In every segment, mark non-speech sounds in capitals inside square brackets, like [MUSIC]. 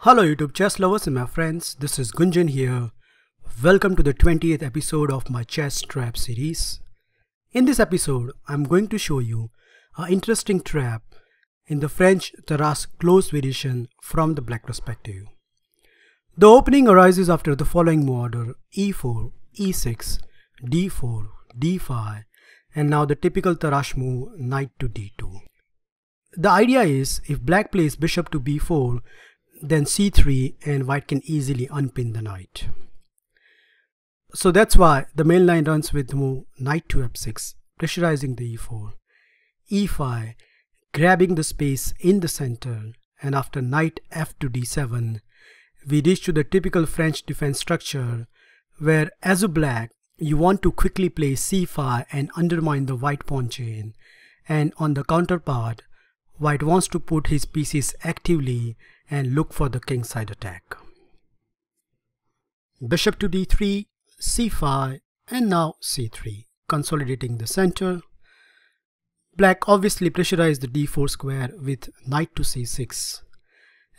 Hello YouTube chess lovers and my friends, this is Gunjan here. Welcome to the 20th episode of my chess trap series. In this episode, I'm going to show you an interesting trap in the French Tarrasch close variation from the black perspective. The opening arises after the following order e4, e6, d4, d5 and now the typical Tarrasch move knight to d2. The idea is if black plays bishop to b4 then c3 and white can easily unpin the knight. So that's why the main line runs with move knight to f6 pressurizing the e4, e5 grabbing the space in the center and after knight f to d7 we reach to the typical French defense structure where as a black you want to quickly play c5 and undermine the white pawn chain and on the counterpart white wants to put his pieces actively and look for the kingside attack. Bishop to d3, c5 and now c3 consolidating the center. Black obviously pressurized the d4 square with knight to c6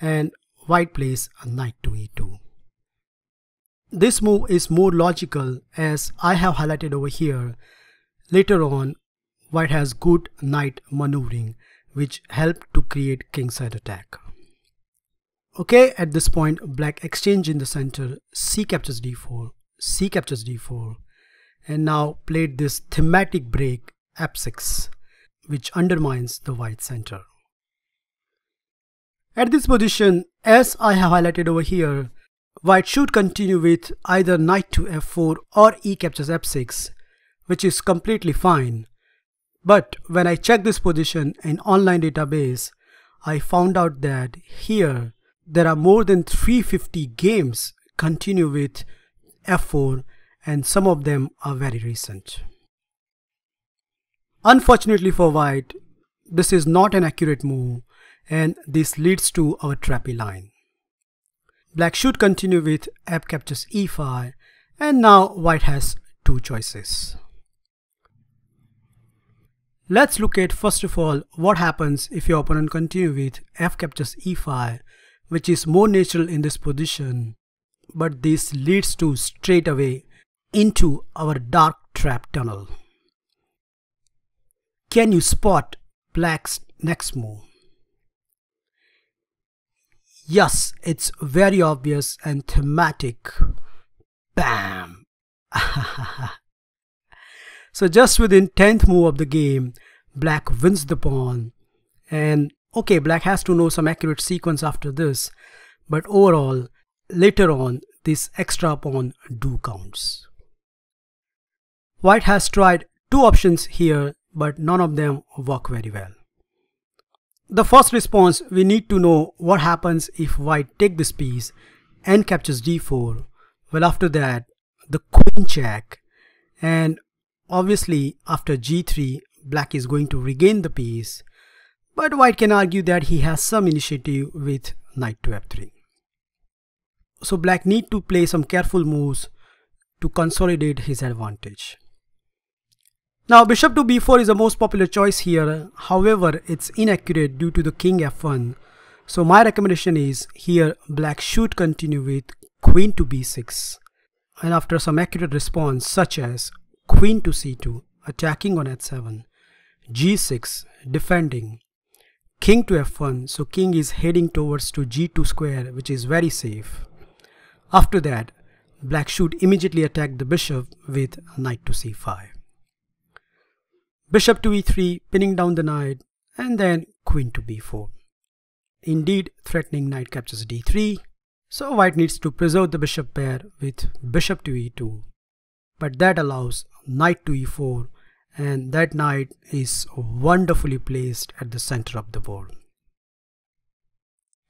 and white plays a knight to e2. This move is more logical as I have highlighted over here. Later on, white has good knight maneuvering which help to create kingside attack. Okay, at this point, black exchange in the center, c captures d4, c captures d4, and now played this thematic break f6, which undermines the white center. At this position, as I have highlighted over here, white should continue with either knight to f4 or e captures f6, which is completely fine. But when I checked this position in online database, I found out that here there are more than 350 games continue with F4 and some of them are very recent. Unfortunately for white, this is not an accurate move and this leads to our trappy line. Black should continue with F captures E5 and now white has two choices. Let's look at first of all what happens if your opponent continue with F captures E5 which is more natural in this position but this leads to straight away into our dark trap tunnel. Can you spot black's next move? Yes, it's very obvious and thematic. Bam! [LAUGHS] so just within 10th move of the game, black wins the pawn and Okay, black has to know some accurate sequence after this, but overall, later on, this extra pawn do counts. White has tried two options here, but none of them work very well. The first response, we need to know what happens if white take this piece and captures d4. Well, after that, the queen check, and obviously after g3, black is going to regain the piece, but white can argue that he has some initiative with knight to f3. So black need to play some careful moves to consolidate his advantage. Now bishop to b4 is the most popular choice here, however it's inaccurate due to the king f1. So my recommendation is here black should continue with queen to b6 and after some accurate response such as queen to c2 attacking on h7, g6 defending king to f1 so king is heading towards to g2 square which is very safe. After that black should immediately attack the bishop with knight to c5 bishop to e3 pinning down the knight and then queen to b4 indeed threatening knight captures d3 so white needs to preserve the bishop pair with bishop to e2 but that allows knight to e4 and that knight is wonderfully placed at the center of the board.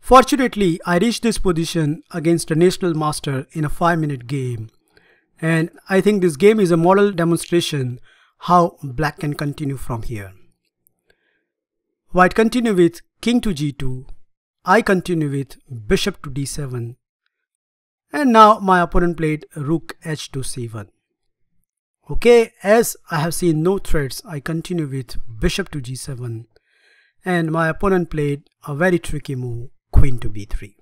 Fortunately, I reached this position against a national master in a 5 minute game and I think this game is a model demonstration how black can continue from here. White continue with king to g2, I continue with bishop to d7 and now my opponent played rook h to c1. Okay, as I have seen no threats, I continue with bishop to g7 and my opponent played a very tricky move, queen to b3.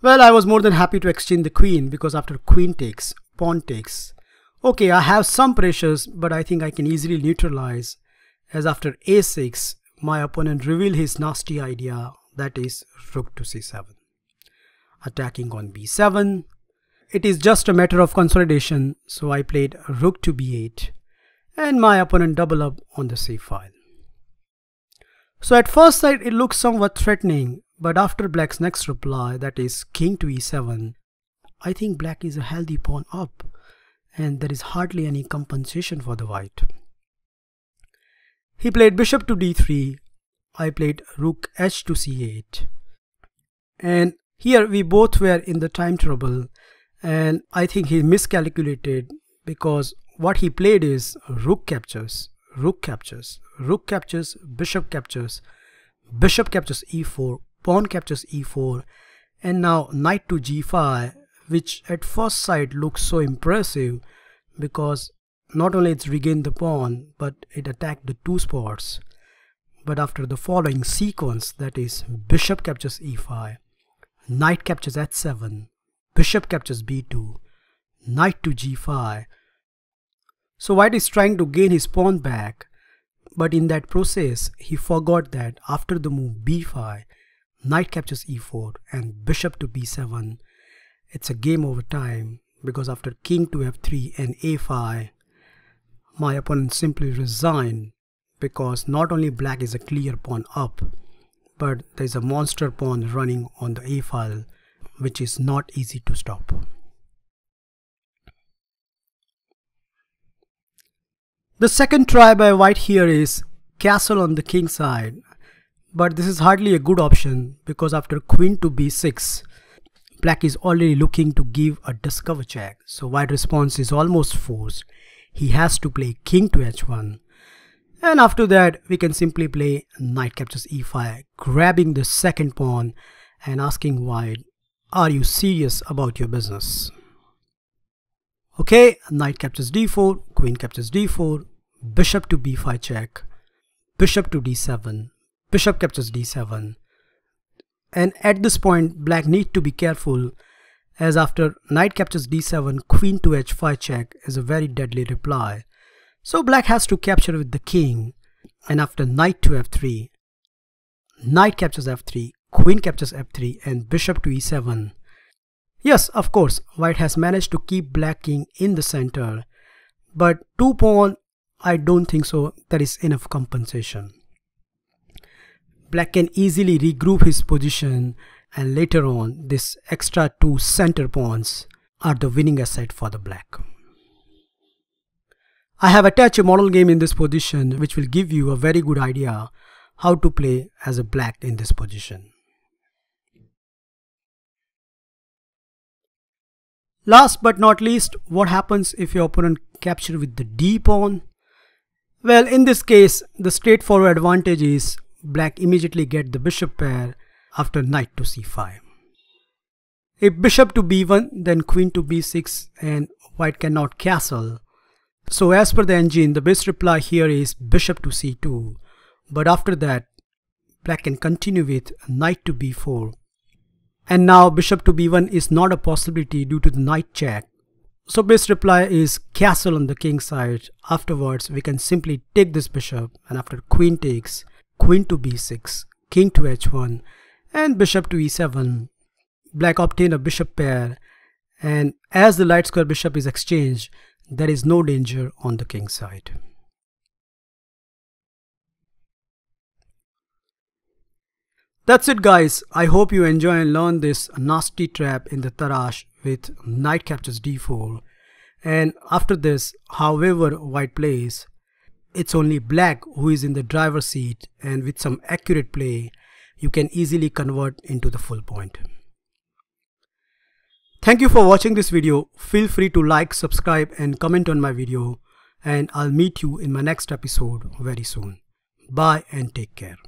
Well, I was more than happy to exchange the queen because after queen takes, pawn takes. Okay, I have some pressures, but I think I can easily neutralize as after a6, my opponent revealed his nasty idea that is rook to c7. Attacking on b7. It is just a matter of consolidation, so I played rook to b8 and my opponent double up on the c file. So at first sight it looks somewhat threatening, but after black's next reply, that is king to e7, I think black is a healthy pawn up and there is hardly any compensation for the white. He played bishop to d3, I played rook h to c8. And here we both were in the time trouble and I think he miscalculated because what he played is rook captures, rook captures, rook captures, bishop captures, bishop captures e4, pawn captures e4 and now knight to g5 which at first sight looks so impressive because not only it's regained the pawn but it attacked the two spots. But after the following sequence that is bishop captures e5 knight captures h7 bishop captures b2 knight to g5 so white is trying to gain his pawn back but in that process he forgot that after the move b5 knight captures e4 and bishop to b7 it's a game over time because after king to f3 and a5 my opponent simply resigned because not only black is a clear pawn up but there's a monster pawn running on the a file which is not easy to stop. The second try by white here is castle on the king side but this is hardly a good option because after queen to b6 black is already looking to give a discover check. So white response is almost forced. He has to play king to h1 and after that we can simply play knight captures e5 grabbing the second pawn and asking white are you serious about your business? Okay knight captures d4 queen captures d4 bishop to b5 check bishop to d7 bishop captures d7 and at this point black need to be careful as after knight captures d7 queen to h5 check is a very deadly reply. So black has to capture with the king and after knight to f3 knight captures f3 queen captures f3 and bishop to e7 yes of course white has managed to keep black king in the center but two pawn I don't think so that is enough compensation black can easily regroup his position and later on this extra two center pawns are the winning asset for the black. I have attached a model game in this position which will give you a very good idea how to play as a black in this position. Last but not least, what happens if your opponent capture with the d pawn? Well, in this case, the straightforward advantage is black immediately get the bishop pair after knight to c5. If bishop to b1 then queen to b6 and white cannot castle. So as per the engine the best reply here is bishop to c2 but after that black can continue with knight to b4 and now bishop to b1 is not a possibility due to the knight check. So best reply is castle on the king side. Afterwards we can simply take this bishop and after queen takes queen to b6, king to h1 and bishop to e7. Black obtain a bishop pair and as the light square bishop is exchanged, there is no danger on the king side. That's it guys. I hope you enjoy and learn this nasty trap in the Tarrasch with knight captures d4. And after this, however white plays, it's only black who is in the driver's seat and with some accurate play, you can easily convert into the full point. Thank you for watching this video. Feel free to like, subscribe and comment on my video and I'll meet you in my next episode very soon. Bye and take care.